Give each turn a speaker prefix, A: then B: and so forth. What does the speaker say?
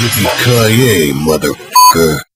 A: Yippee-ki-yay, motherfucker.